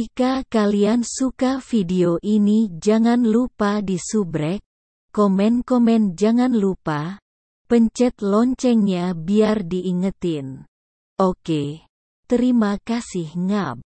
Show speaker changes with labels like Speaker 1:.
Speaker 1: Jika kalian suka video ini jangan lupa di subrek, komen-komen jangan lupa, pencet loncengnya biar diingetin. Oke. Terima kasih ngab.